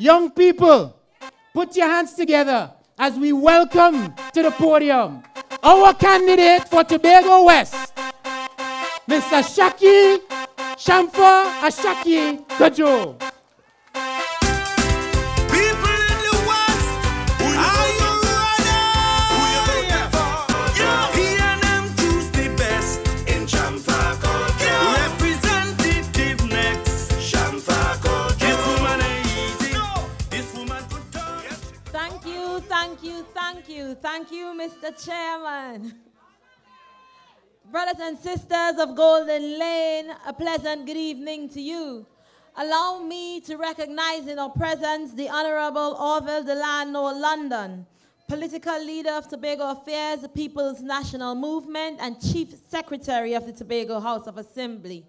Young people, put your hands together as we welcome to the podium our candidate for Tobago West, Mr. Shaki Shamfa Ashaki Cudjoe. Thank you, Mr. Chairman. Brothers and sisters of Golden Lane, a pleasant good evening to you. Allow me to recognize in our presence the Honorable Orville Delano London, political leader of Tobago Affairs, the People's National Movement, and Chief Secretary of the Tobago House of Assembly.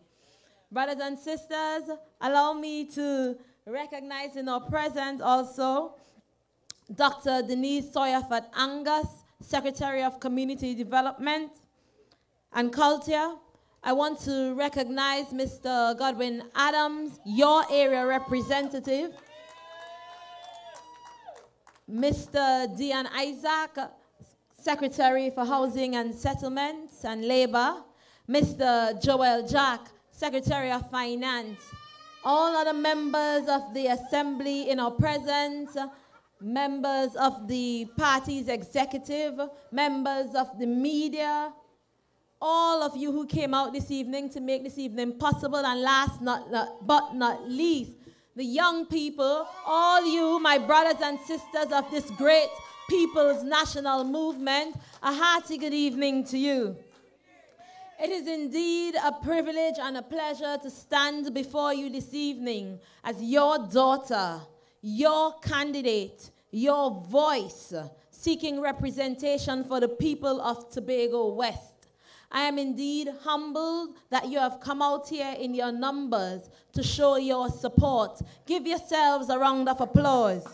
Brothers and sisters, allow me to recognize in our presence also Dr. Denise Tsoiafatt Angus, Secretary of Community Development and Culture. I want to recognize Mr. Godwin Adams, your area representative. Mr. Dion Isaac, Secretary for Housing and Settlements and Labor. Mr. Joel Jack, Secretary of Finance. All other members of the Assembly in our presence, members of the party's executive, members of the media, all of you who came out this evening to make this evening possible, and last not, not, but not least, the young people, all you, my brothers and sisters of this great people's national movement, a hearty good evening to you. It is indeed a privilege and a pleasure to stand before you this evening as your daughter your candidate, your voice, seeking representation for the people of Tobago West. I am indeed humbled that you have come out here in your numbers to show your support. Give yourselves a round of applause.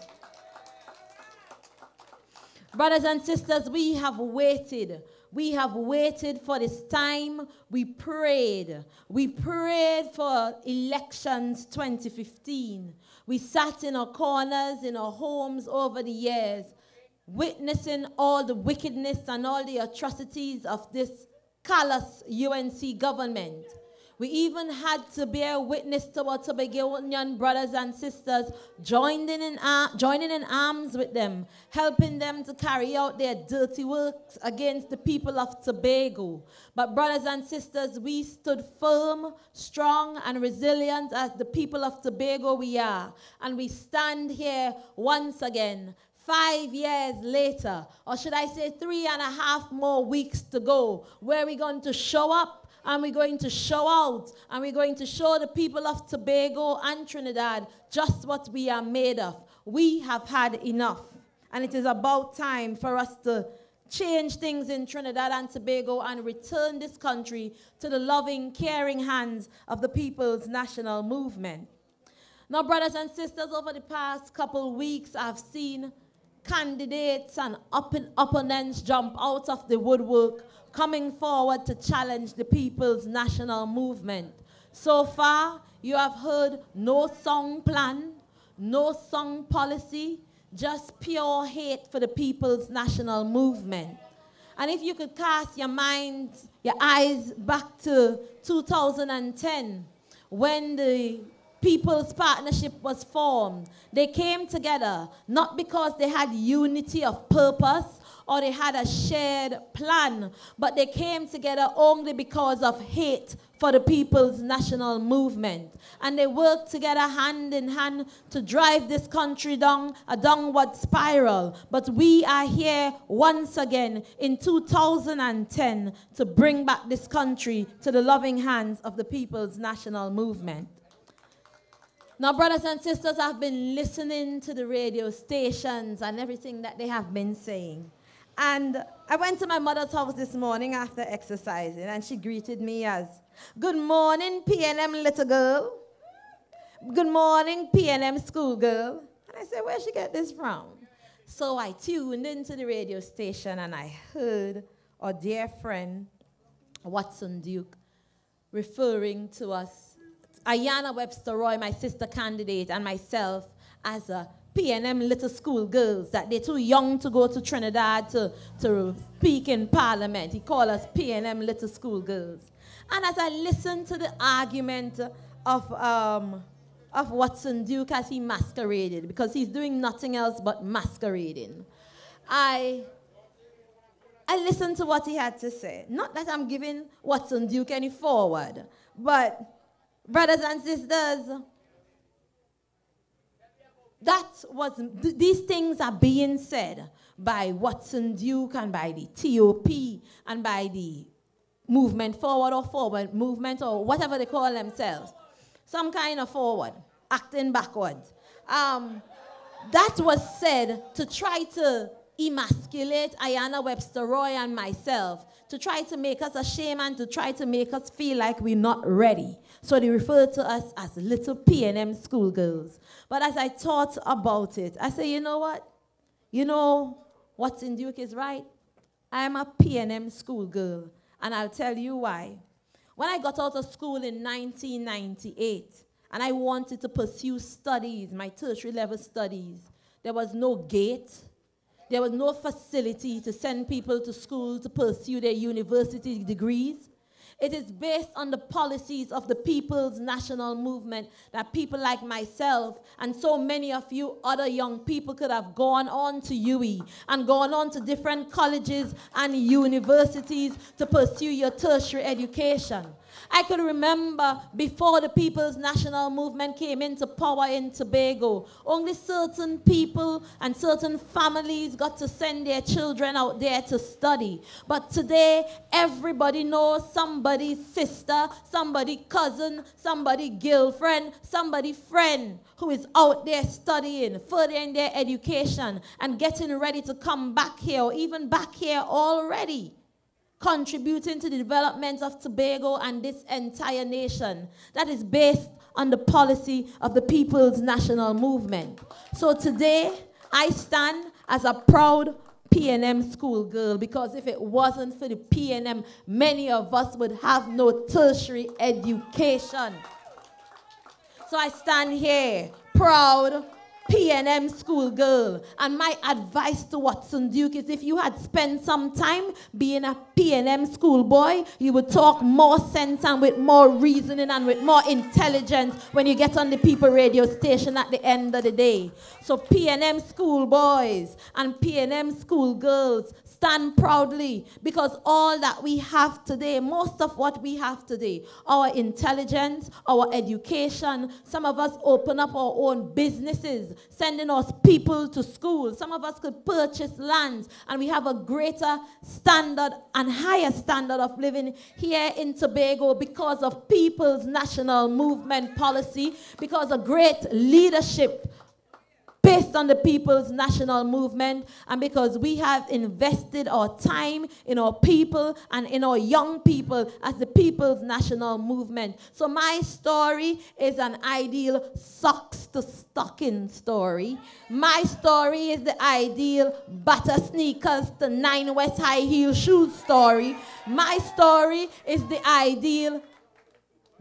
Brothers and sisters, we have waited. We have waited for this time. We prayed. We prayed for elections 2015. We sat in our corners, in our homes over the years, witnessing all the wickedness and all the atrocities of this callous UNC government. We even had to bear witness to our Tobagonian brothers and sisters joining in, joining in arms with them, helping them to carry out their dirty works against the people of Tobago. But, brothers and sisters, we stood firm, strong, and resilient as the people of Tobago we are. And we stand here once again five years later, or should I say three and a half more weeks to go, where are we're going to show up and we're going to show out and we're going to show the people of Tobago and Trinidad just what we are made of. We have had enough. And it is about time for us to change things in Trinidad and Tobago and return this country to the loving, caring hands of the people's national movement. Now, brothers and sisters, over the past couple weeks, I've seen candidates and opponents jump out of the woodwork coming forward to challenge the people's national movement. So far, you have heard no song plan, no song policy, just pure hate for the people's national movement. And if you could cast your mind, your eyes back to 2010, when the People's Partnership was formed, they came together not because they had unity of purpose or they had a shared plan, but they came together only because of hate for the people's national movement. And they worked together hand in hand to drive this country down a downward spiral. But we are here once again in 2010 to bring back this country to the loving hands of the people's national movement. Now, brothers and sisters, I've been listening to the radio stations and everything that they have been saying. And I went to my mother's house this morning after exercising, and she greeted me as, Good morning, PNM little girl. Good morning, PNM school girl. And I said, Where'd she get this from? So I tuned into the radio station and I heard our dear friend, Watson Duke, referring to us, Ayanna Webster Roy, my sister candidate, and myself as a PNM little school girls, that they're too young to go to Trinidad to, to speak in parliament. He called us PNM little school girls. And as I listened to the argument of, um, of Watson Duke as he masqueraded, because he's doing nothing else but masquerading, I, I listened to what he had to say. Not that I'm giving Watson Duke any forward, but brothers and sisters, that was, th- these things are being said by Watson Duke and by the TOP and by the movement forward or forward movement or whatever they call themselves. Some kind of forward, acting backwards. Um, that was said to try to emasculate Ayanna Webster Roy and myself, to try to make us ashamed and to try to make us feel like we're not ready. So they refer to us as little PNM schoolgirls. But as I thought about it, I say, you know what? You know Watson Duke is right. I'm a PNM schoolgirl, and I'll tell you why. When I got out of school in 1998, and I wanted to pursue studies, my tertiary level studies, there was no gate, there was no facility to send people to school to pursue their university degrees. It is based on the policies of the People's National Movement that people like myself and so many of you other young people could have gone on to UWI and gone on to different colleges and universities to pursue your tertiary education. I could remember before the People's National Movement came into power in Tobago, only certain people and certain families got to send their children out there to study. But today, everybody knows somebody's sister, somebody cousin, somebody girlfriend, somebody friend who is out there studying, furthering their education, and getting ready to come back here, or even back here already contributing to the development of Tobago and this entire nation that is based on the policy of the People's National Movement. So today, I stand as a proud PNM schoolgirl because if it wasn't for the PNM, many of us would have no tertiary education. So I stand here proud PNM schoolgirl. And my advice to Watson Duke is if you had spent some time being a PNM schoolboy, you would talk more sense and with more reasoning and with more intelligence when you get on the people radio station at the end of the day. So PNM schoolboys and PNM schoolgirls, stand proudly because all that we have today, most of what we have today, our intelligence, our education, some of us open up our own businesses, sending us people to school. Some of us could purchase lands, and we have a greater standard and higher standard of living here in Tobago because of people's national movement policy, because of great leadership based on the people's national movement and because we have invested our time in our people and in our young people as the people's national movement. So my story is an ideal socks to stocking story. My story is the ideal Bata sneakers to nine West high heel shoes story. My story is the ideal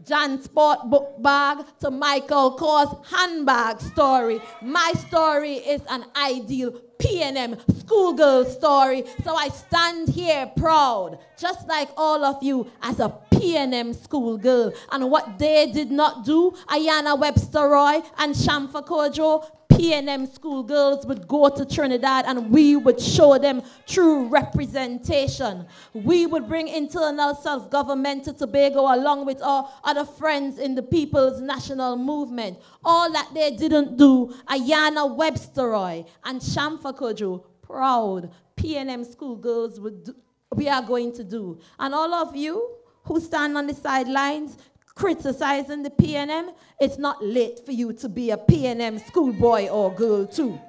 Jansport book bag to Michael Kors handbag story. My story is an ideal PNM schoolgirl story. So I stand here proud, just like all of you, as a PNM schoolgirl. And what they did not do, Ayanna Webster Roy and Shamfa Cudjoe, PNM schoolgirls would go to Trinidad and we would show them true representation. We would bring internal self government to Tobago along with our other friends in the People's National Movement. All that they didn't do, Ayanna Webster Roy and Shamfa Cudjoe, proud PNM schoolgirls would do, we are going to do. And all of you who stand on the sidelines, criticizing the PNM, it's not late for you to be a PNM schoolboy or girl too.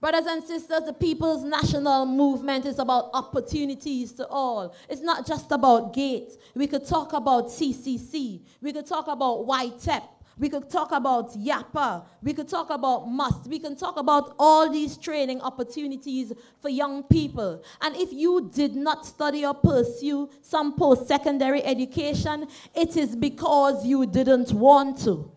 Brothers and sisters, the People's National Movement is about opportunities to all. It's not just about gates. We could talk about CCC. We could talk about YTEPP. We could talk about YAPA. We could talk about MUST. We can talk about all these training opportunities for young people. And if you did not study or pursue some post secondary education, it is because you didn't want to.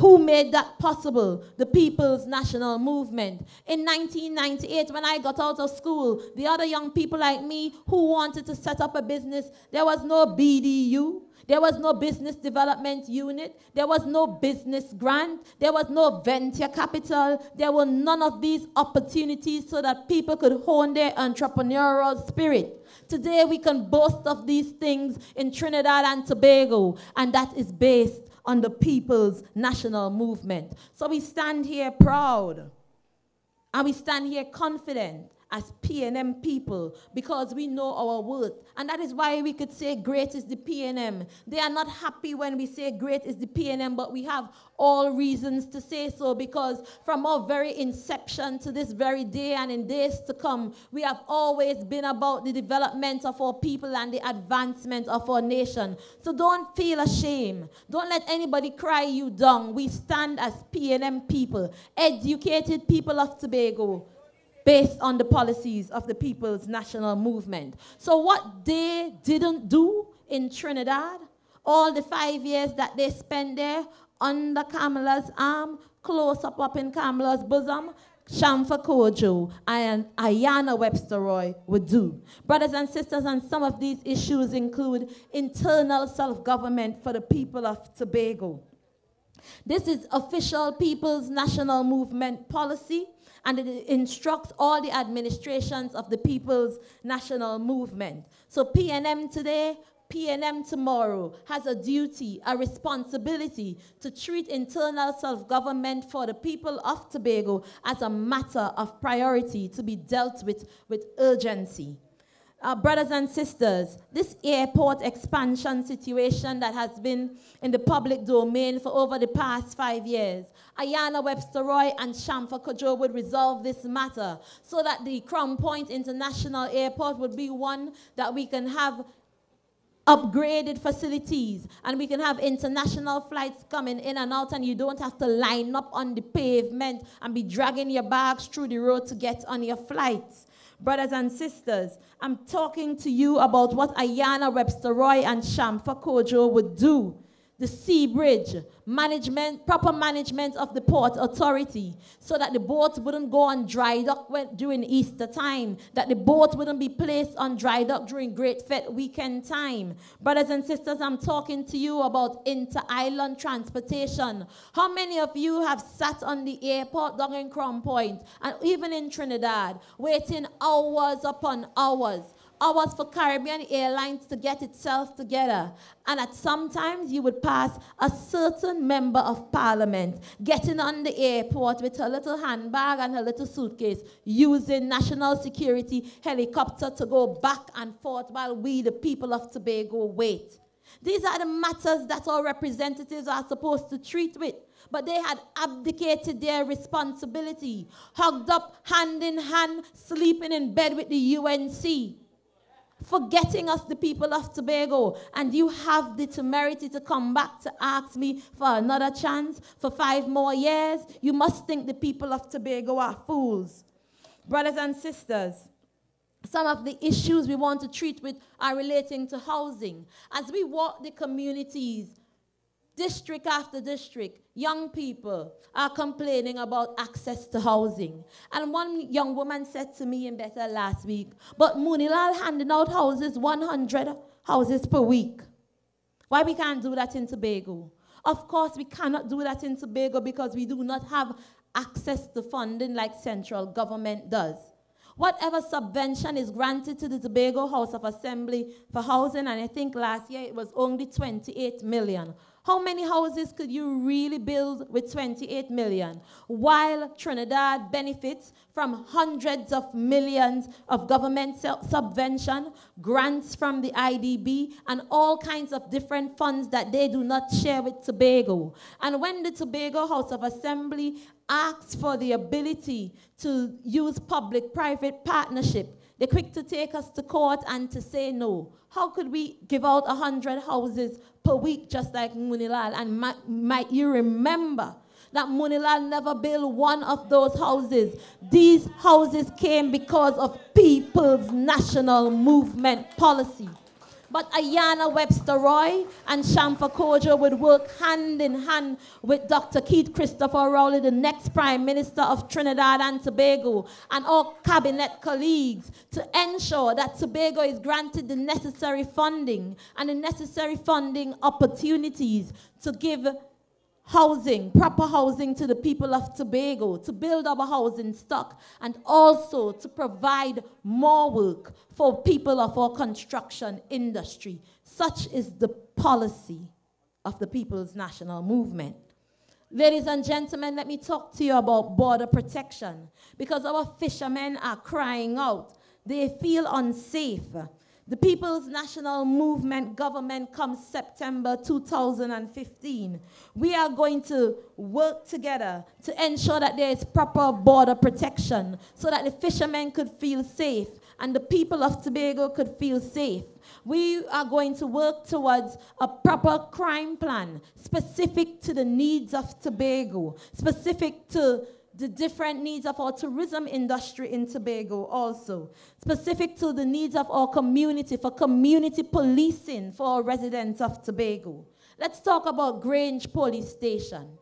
Who made that possible? The People's National Movement. In 1998, when I got out of school, the other young people like me who wanted to set up a business, there was no BDU. There was no business development unit. There was no business grant. There was no venture capital. There were none of these opportunities so that people could hone their entrepreneurial spirit. Today we can boast of these things in Trinidad and Tobago, and that is based on the people's national movement. So we stand here proud and we stand here confident as PNM people because we know our worth. And that is why we could say great is the PNM. They are not happy when we say great is the PNM, but we have all reasons to say so because from our very inception to this very day and in days to come, we have always been about the development of our people and the advancement of our nation. So don't feel ashamed. Don't let anybody cry you down. We stand as PNM people, educated people of Tobago based on the policies of the People's National Movement. So, what they didn't do in Trinidad, all the five years that they spent there under Kamala's arm, close up up in Kamala's bosom, Shamfa Cudjoe and Ayanna Webster Roy would do. Brothers and sisters, and some of these issues include internal self government for the people of Tobago. This is official People's National Movement policy and it instructs all the administrations of the People's National Movement. So PNM today, PNM tomorrow has a duty, a responsibility to treat internal self-government for the people of Tobago as a matter of priority to be dealt with with urgency. Uh, brothers and sisters, this airport expansion situation that has been in the public domain for over the past five years, Ayanna Webster Roy and Shamfa would resolve this matter so that the Crown Point International Airport would be one that we can have upgraded facilities and we can have international flights coming in and out and you don't have to line up on the pavement and be dragging your bags through the road to get on your flights. Brothers and sisters, I'm talking to you about what Ayanna Webster Roy and Shamfa Cudjoe would do the sea bridge, management, proper management of the port authority, so that the boats wouldn't go on dry dock during Easter time, that the boats wouldn't be placed on dry dock during Great Fete weekend time. Brothers and sisters, I'm talking to you about inter-island transportation. How many of you have sat on the airport down in Crown Point, and even in Trinidad, waiting hours upon hours hours for Caribbean Airlines to get itself together. And at sometimes you would pass a certain member of parliament getting on the airport with her little handbag and her little suitcase, using national security helicopter to go back and forth while we, the people of Tobago, wait. These are the matters that our representatives are supposed to treat with. But they had abdicated their responsibility, hugged up hand in hand, sleeping in bed with the UNC forgetting us, the people of Tobago, and you have the temerity to come back to ask me for another chance for five more years, you must think the people of Tobago are fools. Brothers and sisters, some of the issues we want to treat with are relating to housing. As we walk the communities, district after district, young people are complaining about access to housing. And one young woman said to me in Bethel last week, but Moonilal handing out houses, 100 houses per week. Why we can't do that in Tobago? Of course, we cannot do that in Tobago because we do not have access to funding like central government does. Whatever subvention is granted to the Tobago House of Assembly for housing, and I think last year it was only 28 million. How many houses could you really build with 28 million? While Trinidad benefits from hundreds of millions of government subvention, grants from the IDB, and all kinds of different funds that they do not share with Tobago. And when the Tobago House of Assembly asks for the ability to use public-private partnership, they're quick to take us to court and to say no. How could we give out 100 houses per week just like Moonilal? And might, might you remember that Moonilal never built one of those houses. These houses came because of people's national movement policy. But Ayanna Webster Roy and Shamfa Cudjoe would work hand in hand with Dr. Keith Christopher Rowley, the next Prime Minister of Trinidad and Tobago, and all cabinet colleagues to ensure that Tobago is granted the necessary funding and the necessary funding opportunities to give housing, proper housing to the people of Tobago, to build our housing stock, and also to provide more work for people of our construction industry. Such is the policy of the People's National Movement. Ladies and gentlemen, let me talk to you about border protection because our fishermen are crying out. They feel unsafe. The People's National Movement government comes September 2015. We are going to work together to ensure that there is proper border protection so that the fishermen could feel safe and the people of Tobago could feel safe. We are going to work towards a proper crime plan specific to the needs of Tobago, specific to the different needs of our tourism industry in Tobago also, specific to the needs of our community, for community policing for our residents of Tobago. Let's talk about Grange Police Station.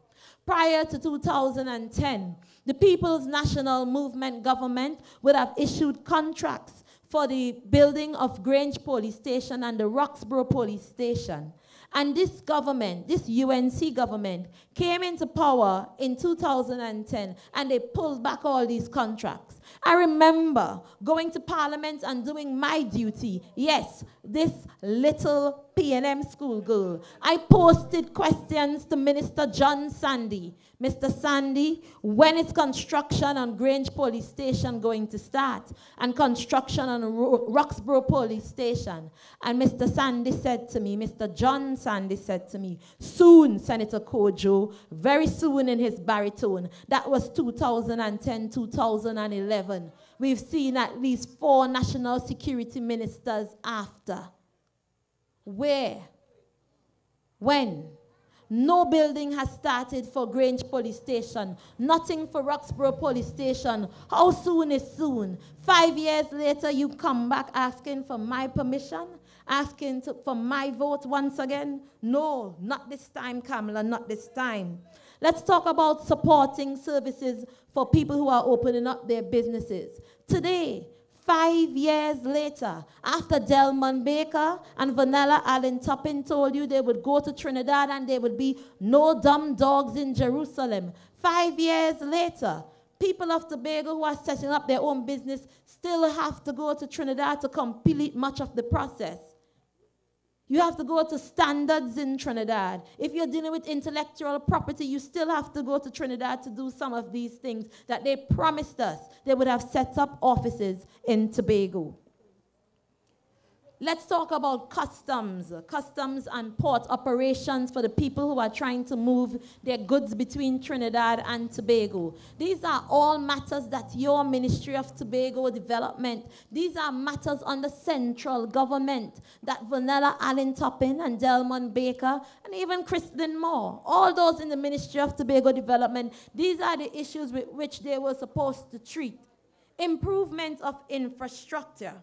Prior to 2010, the People's National Movement government would have issued contracts for the building of Grange Police Station and the Roxborough Police Station. And this government, this UNC government, came into power in 2010 and they pulled back all these contracts. I remember going to Parliament and doing my duty. Yes, this little PNM schoolgirl. I posted questions to Minister John Sandy. Mr. Sandy, when is construction on Grange Police Station going to start? And construction on Roxborough Police Station? And Mr. Sandy said to me, Mr. John Sandy said to me, soon, Senator Cudjoe, very soon in his baritone. That was 2010, 2011. We've seen at least four national security ministers after. Where? When? No building has started for Grange Police Station. Nothing for Roxborough Police Station. How soon is soon? Five years later, you come back asking for my permission? Asking to, for my vote once again? No, not this time, Kamala, not this time. Let's talk about supporting services for people who are opening up their businesses. Today, Five years later, after Delmon Baker and Vernella Alleyne Toppin told you they would go to Trinidad and there would be no dumb dogs in Jerusalem, five years later, people of Tobago who are setting up their own business still have to go to Trinidad to complete much of the process. You have to go to standards in Trinidad. If you're dealing with intellectual property, you still have to go to Trinidad to do some of these things that they promised us they would have set up offices in Tobago. Let's talk about customs, customs and port operations for the people who are trying to move their goods between Trinidad and Tobago. These are all matters that your Ministry of Tobago Development, these are matters under central government that Vernella Alleyne Toppin and Delmon Baker and even Christlyn Moore, all those in the Ministry of Tobago Development, these are the issues with which they were supposed to treat. Improvement of infrastructure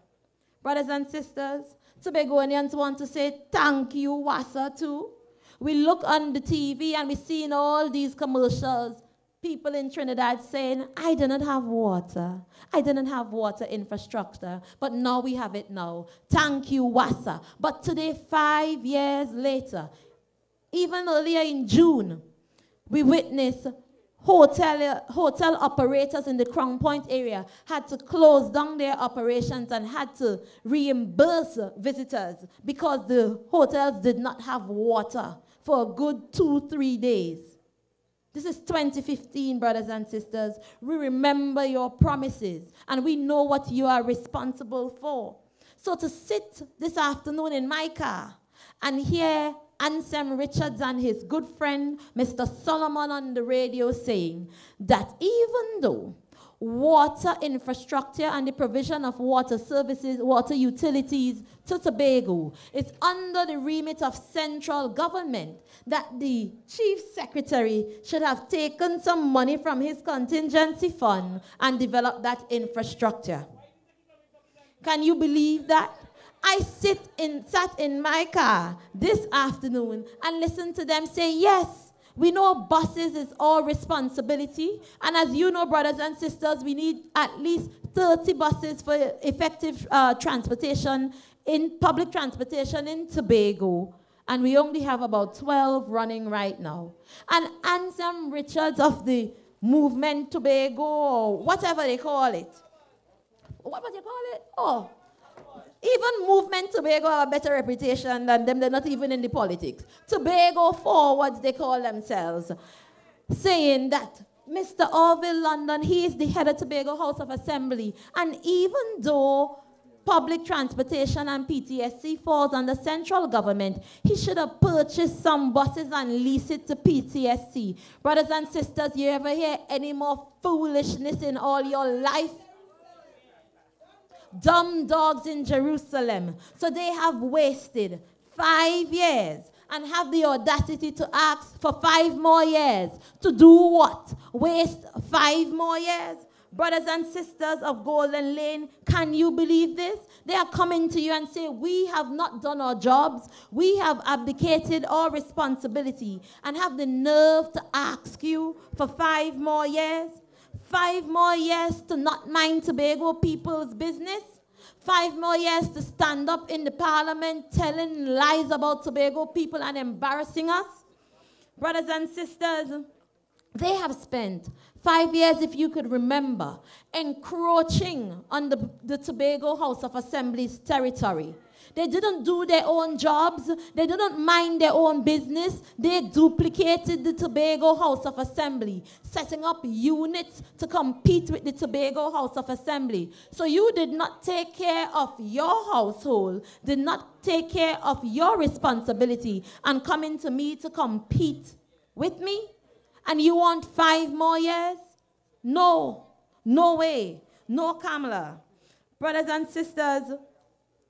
Brothers and sisters, Tobagonians want to say thank you, WASA, too. We look on the TV and we see in all these commercials people in Trinidad saying, I didn't have water. I didn't have water infrastructure, but now we have it now. Thank you, WASA. But today, five years later, even earlier in June, we witnessed hotel, hotel operators in the Crown Point area had to close down their operations and had to reimburse visitors because the hotels did not have water for a good two, three days. This is 2015, brothers and sisters. We remember your promises and we know what you are responsible for. So to sit this afternoon in my car and hear Anselm Richards and his good friend, Mr. Solomon, on the radio saying that even though water infrastructure and the provision of water services, water utilities to Tobago is under the remit of central government, that the chief secretary should have taken some money from his contingency fund and developed that infrastructure. Can you believe that? I sit in, sat in my car this afternoon and listened to them say, yes, we know buses is our responsibility. And as you know, brothers and sisters, we need at least 30 buses for effective uh, transportation in public transportation in Tobago. And we only have about 12 running right now. And Anselm Richards of the Movement Tobago, or whatever they call it. What would you call it? Oh, even Movement Tobago have a better reputation than them. They're not even in the politics. Tobago Forwards, they call themselves, saying that Mr. Orville London, he is the head of Tobago House of Assembly. And even though public transportation and PTSC falls under central government, he should have purchased some buses and leased it to PTSC. Brothers and sisters, you ever hear any more foolishness in all your life? Dumb dogs in Jerusalem. So they have wasted five years and have the audacity to ask for five more years. To do what? Waste five more years? Brothers and sisters of Golden Lane, can you believe this? They are coming to you and say, We have not done our jobs. We have abdicated our responsibility and have the nerve to ask you for five more years. Five more years to not mind Tobago people's business. Five more years to stand up in the parliament telling lies about Tobago people and embarrassing us. Brothers and sisters, they have spent five years, if you could remember, encroaching on the, the Tobago House of Assembly's territory. They didn't do their own jobs. They didn't mind their own business. They duplicated the Tobago House of Assembly, setting up units to compete with the Tobago House of Assembly. So you did not take care of your household, did not take care of your responsibility, and coming to me to compete with me? And you want five more years? No, no way. No, Kamala. Brothers and sisters,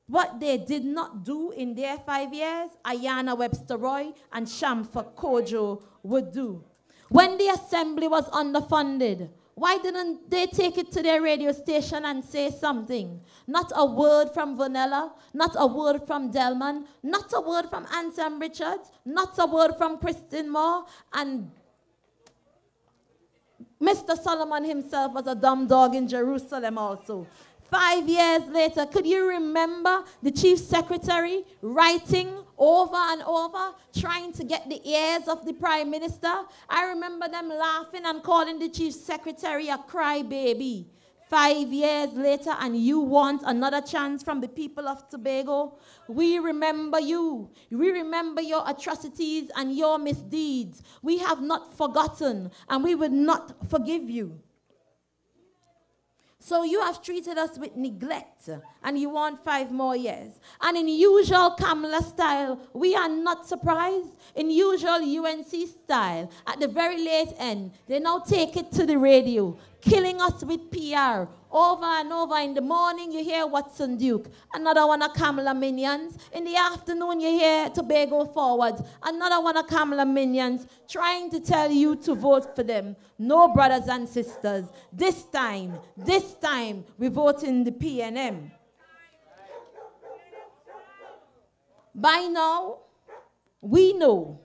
what they did not do in their five years, Ayanna Webster Roy and Shamfa Cudjoe would do. When the assembly was underfunded, why didn't they take it to their radio station and say something? Not a word from Vernella, not a word from Delmon, not a word from Anselm Richards, not a word from Christlyn Moore, and Mr. Solomon himself was a dumb dog in Jerusalem also. Five years later, could you remember the chief secretary writing over and over, trying to get the ears of the prime minister? I remember them laughing and calling the chief secretary a crybaby. Five years later, and you want another chance from the people of Tobago? We remember you. We remember your atrocities and your misdeeds. We have not forgotten, and we will not forgive you. So you have treated us with neglect and you want five more years. And in usual Kamala style, we are not surprised. In usual UNC style, at the very late end, they now take it to the radio killing us with PR. Over and over in the morning, you hear Watson Duke, another one of Kamala Minions. In the afternoon, you hear Tobago Forward. another one of Kamala Minions, trying to tell you to vote for them. No, brothers and sisters, this time, this time, we vote in the PNM. By now, we know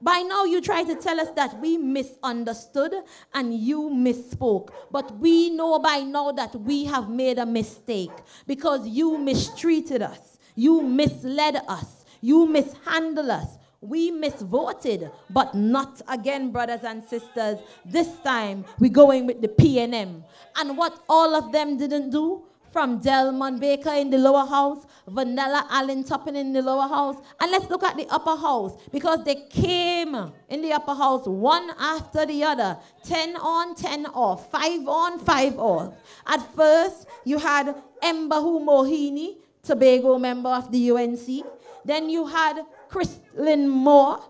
by now, you try to tell us that we misunderstood and you misspoke. But we know by now that we have made a mistake because you mistreated us, you misled us, you mishandled us. We misvoted, but not again, brothers and sisters. This time, we're going with the PNM. And what all of them didn't do, from Delmon Baker in the lower house, Vernella Alleyne Toppin in the lower house. And let's look at the upper house because they came in the upper house one after the other 10 on, 10 off, 5 on, 5 off. At first, you had Embau Moheni, Tobago member of the UNC. Then you had Christlyn Moore,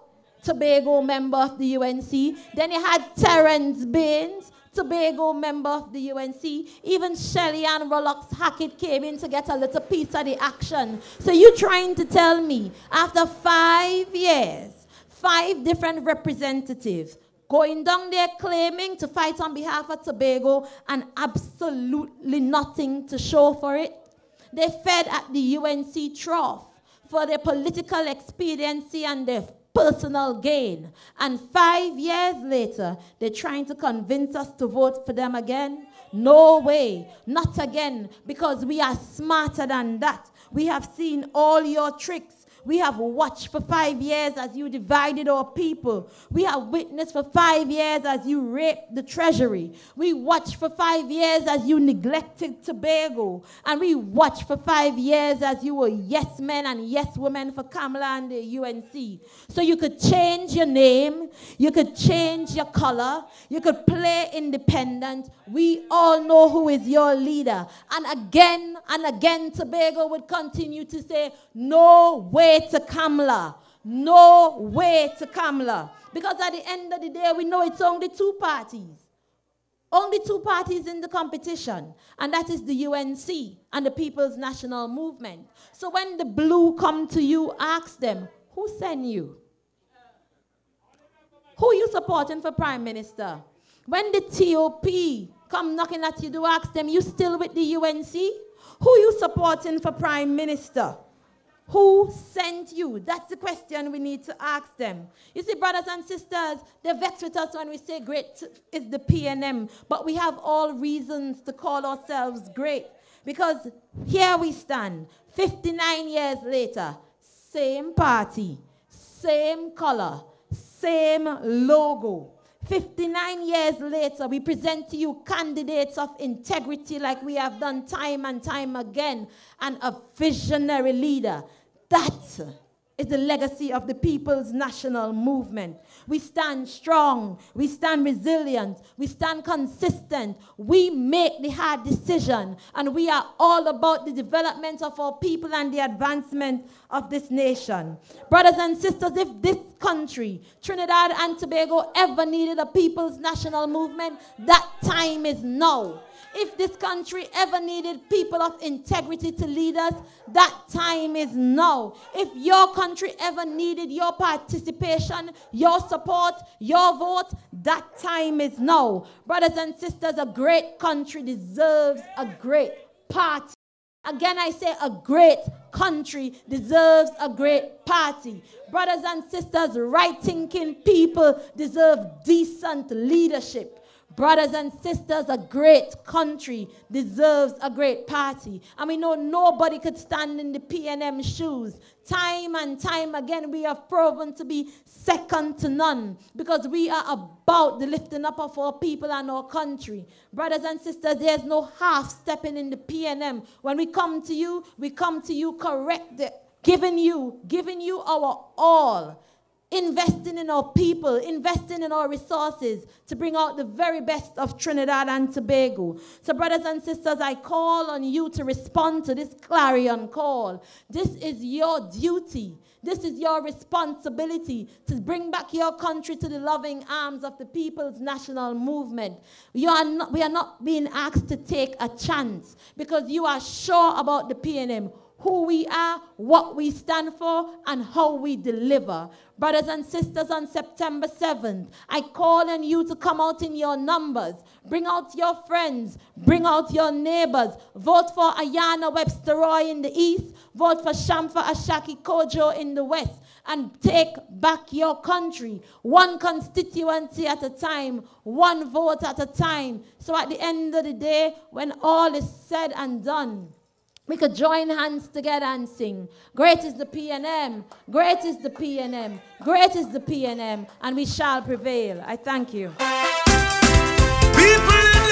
Tobago member of the UNC. Then you had Terence Baines, Tobago member of the UNC. Even Shelly Ann Rollocks Hackett came in to get a little piece of the action. So you trying to tell me after five years, five different representatives going down there claiming to fight on behalf of Tobago and absolutely nothing to show for it? They fed at the UNC trough for their political expediency and their personal gain. And five years later, they're trying to convince us to vote for them again. No way, not again, because we are smarter than that. We have seen all your tricks. We have watched for five years as you divided our people. We have witnessed for five years as you raped the treasury. We watched for five years as you neglected Tobago. And we watched for five years as you were yes men and yes women for Kamala and the UNC. So you could change your name, you could change your color, you could play independent. We all know who is your leader. And again and again, Tobago would continue to say, No way to Kamla. No way to Kamla. Because at the end of the day, we know it's only two parties. Only two parties in the competition, and that is the UNC and the People's National Movement. So when the blue come to you, ask them, who sent you? Who you supporting for prime minister? When the TOP come knocking at you, do ask them, you still with the UNC? Who you supporting for prime minister? Who sent you? That's the question we need to ask them. You see, brothers and sisters, they vex with us when we say great is the PNM, but we have all reasons to call ourselves great. Because here we stand, 59 years later, same party, same color, same logo. 59 years later, we present to you candidates of integrity like we have done time and time again, and a visionary leader that is the legacy of the people's national movement. We stand strong, we stand resilient, we stand consistent, we make the hard decision, and we are all about the development of our people and the advancement of this nation. Brothers and sisters, if this country, Trinidad and Tobago, ever needed a people's national movement, that time is now. If this country ever needed people of integrity to lead us, that time is now. If your country ever needed your participation, your support, your vote, that time is now. Brothers and sisters, a great country deserves a great party. Again, I say a great country deserves a great party. Brothers and sisters, right thinking people deserve decent leadership. Brothers and sisters, a great country deserves a great party. And we know nobody could stand in the PNM shoes. Time and time again, we have proven to be second to none because we are about the lifting up of our people and our country. Brothers and sisters, there's no half stepping in the PNM. When we come to you, we come to you correct, giving you, giving you our all investing in our people, investing in our resources to bring out the very best of Trinidad and Tobago. So, brothers and sisters, I call on you to respond to this clarion call. This is your duty. This is your responsibility to bring back your country to the loving arms of the people's national movement. You are not, we are not being asked to take a chance because you are sure about the PNM who we are, what we stand for, and how we deliver. Brothers and sisters, on September 7th, I call on you to come out in your numbers. Bring out your friends. Bring out your neighbors. Vote for Ayanna Webster Roy in the east. Vote for Shamfa Ashaki Cudjoe in the west. And take back your country. One constituency at a time. One vote at a time. So at the end of the day, when all is said and done, we could join hands together and sing. Great is the PNM. Great is the PNM. Great is the PNM. And we shall prevail. I thank you. People